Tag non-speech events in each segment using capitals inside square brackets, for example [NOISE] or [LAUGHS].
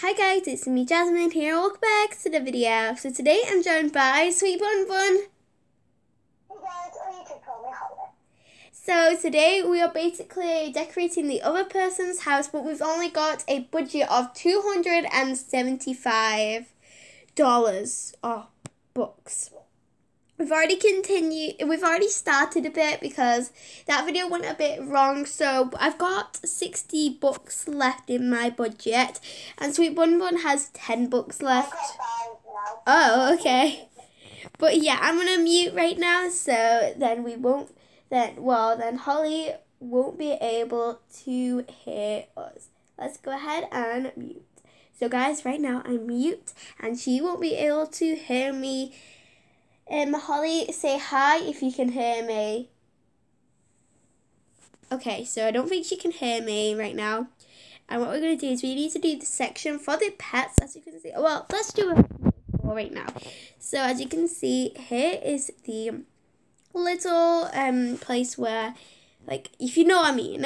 Hi guys, it's me Jasmine here. Welcome back to the video. So today I'm joined by Sweet Bun Bun. Or. So today we are basically decorating the other person's house, but we've only got a budget of two hundred and seventy-five dollars. Oh, bucks. We've already continued. We've already started a bit because that video went a bit wrong. So I've got sixty books left in my budget, and Sweet Bun Bun has ten books left. got five now. Oh, okay. But yeah, I'm gonna mute right now, so then we won't. Then well, then Holly won't be able to hear us. Let's go ahead and mute. So guys, right now I'm mute, and she won't be able to hear me. Um, Holly, say hi if you can hear me. Okay, so I don't think she can hear me right now. And what we're going to do is we need to do the section for the pets, as you can see. Well, let's do it right now. So as you can see, here is the little um place where, like, if you know what I mean.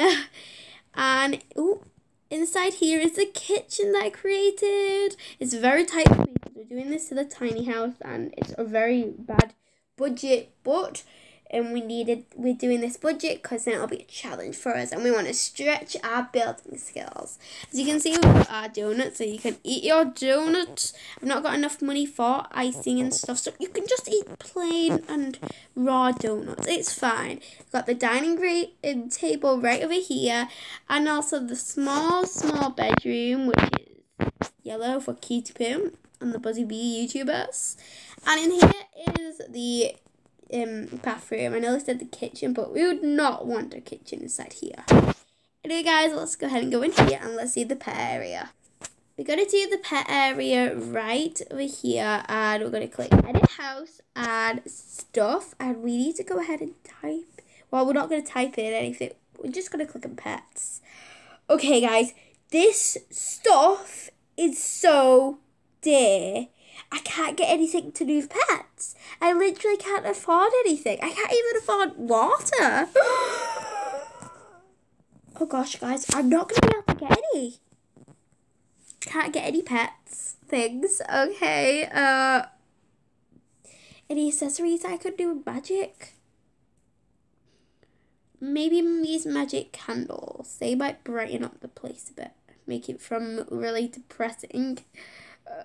[LAUGHS] and ooh, inside here is the kitchen that I created. It's very tight. Space. We're doing this to the tiny house, and it's a very bad budget, but and we needed we're doing this budget because then it'll be a challenge for us and we want to stretch our building skills. As you can see we've got our donuts so you can eat your donuts. I've not got enough money for icing and stuff so you can just eat plain and raw donuts. It's fine. We've got the dining um, table right over here and also the small small bedroom which is yellow for cutie poo and the buzzy bee youtubers and in here is the um, bathroom. I know they said the kitchen, but we would not want a kitchen inside here. Anyway, guys, let's go ahead and go in here and let's see the pet area. We're going to do the pet area right over here, and we're going to click Edit House and Stuff, and we need to go ahead and type. Well, we're not going to type in anything. We're just going to click on Pets. Okay, guys, this stuff is so dear. I can't get anything to do with pets. I literally can't afford anything. I can't even afford water. [GASPS] oh gosh, guys, I'm not gonna be able to get any. Can't get any pets things. Okay. Uh, any accessories I could do magic? Maybe these magic candles. They might brighten up the place a bit, make it from really depressing.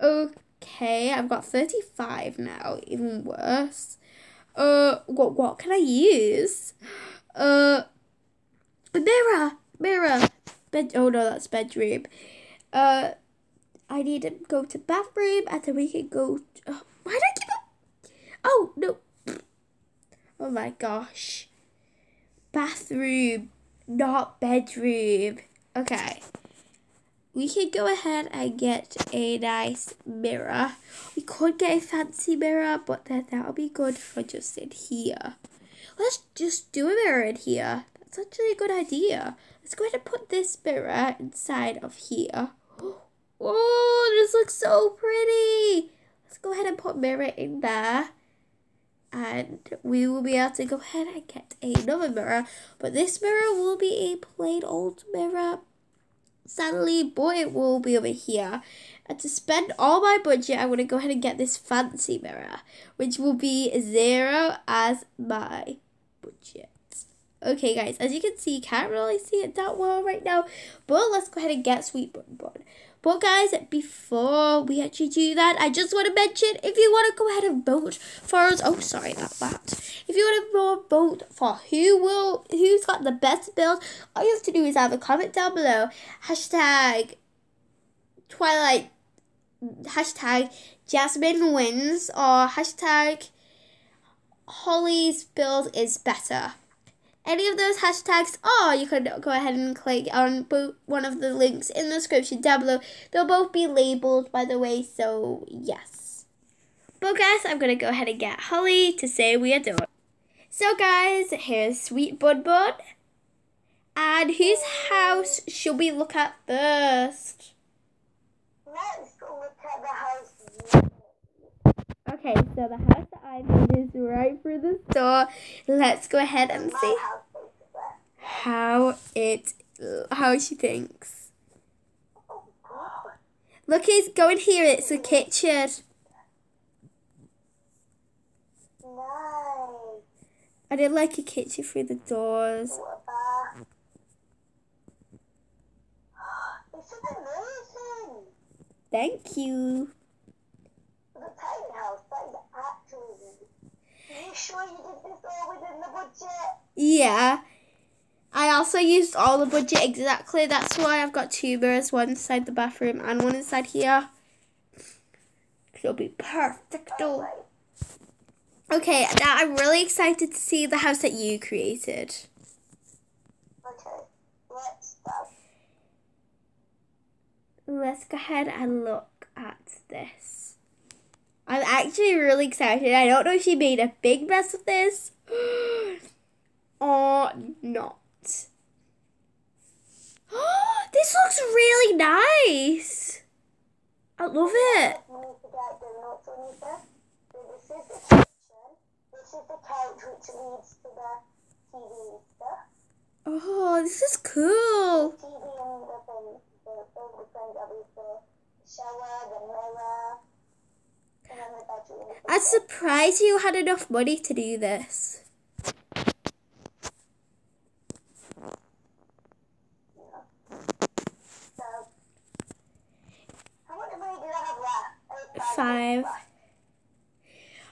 Okay. I've got 35 now, even worse. Uh, what, what can I use? Uh, mirror, mirror, bed, oh no, that's bedroom. Uh, I need to go to bathroom and then we can go, oh, why did I keep up? Oh, no. Oh my gosh. Bathroom, not bedroom. Okay we could go ahead and get a nice mirror. We could get a fancy mirror, but then that'll be good for just in here. Let's just do a mirror in here. That's actually a good idea. Let's go ahead and put this mirror inside of here. [GASPS] Oh, this looks so pretty. Let's go ahead and put mirror in there. And we will be able to go ahead and get another mirror. But this mirror will be a plain old mirror sadly, boy, it will be over here. And to spend all my budget, I want to go ahead and get this fancy mirror, which will be zero as my budget. Okay, guys, as you can see, you can't really see it that well right now, but let's go ahead and get Sweet Bun Bun. But guys, before we actually do that, I just want to mention if you want to go ahead and vote for us. Oh, sorry about that. If you want to vote for who will, who's got the best build, all you have to do is have a comment down below hashtag Twilight, hashtag Jasmine wins, or hashtag Holly's build is better any of those hashtags, or you could go ahead and click on one of the links in the description down below. They'll both be labeled, by the way, so yes. But guys, I'm going to go ahead and get Holly to say we are doing. So guys, here's Sweet Bun Bun. And whose house should we look at first? Let's look at the house. Okay, so the house that I made is right through the door. Let's go ahead and see how it how she thinks. Look, he's going here. It's a kitchen. I did like a kitchen through the doors. What a bath. This is amazing. Thank you. The tiny house, that is actually. Are you sure you did this all within the budget? Yeah. I also used all the budget exactly. That's why I've got two mirrors, one inside the bathroom and one inside here. It'll be perfect. Right. Okay, now I'm really excited to see the house that you created. Okay, let's go. Let's go ahead and look at this. I'm actually really excited. I don't know if she made a big mess of this or not. this looks really nice. I love it. Oh, this is cool. Shower, the mirror, and then the bedroom. I'm surprised you had enough money to do this. Five.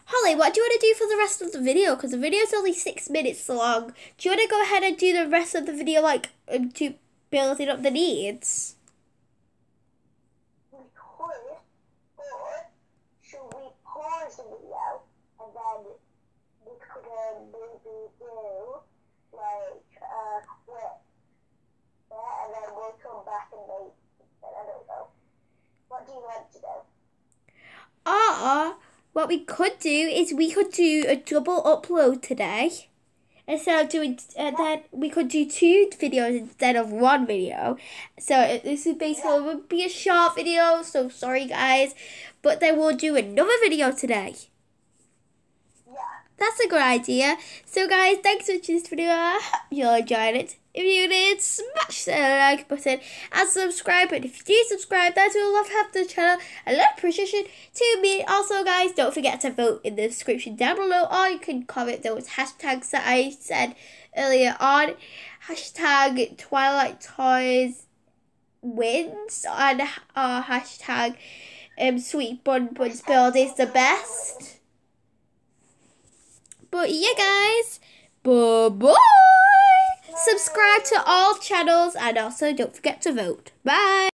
Holly, what do you want to do for the rest of the video? Because the video is only six minutes long. Do you want to go ahead and do the rest of the video, like, um, to building up the needs? We could, or should we pause the video and then we could um, maybe do like a clip there and then we'll come back and make it. I don't know. Or, what we could do is we could do a double upload today. Instead of doing, uh, then we could do two videos instead of one video. So uh, this is basically would be a short video. So sorry guys, but then we'll do another video today. That's a good idea. So guys, thanks for watching this video. I hope you enjoyed it. If you did, smash the like button and subscribe. And if you do subscribe, that will love help the channel a lot of appreciation to me. Also, guys, don't forget to vote in the description down below, or you can comment those hashtags that I said earlier on. Hashtag Twilight Toyz wins and uh, hashtag um, Sweet Bun Buns Build is the best. But yeah, guys, bye bye. Subscribe to all channels and also don't forget to vote. Bye.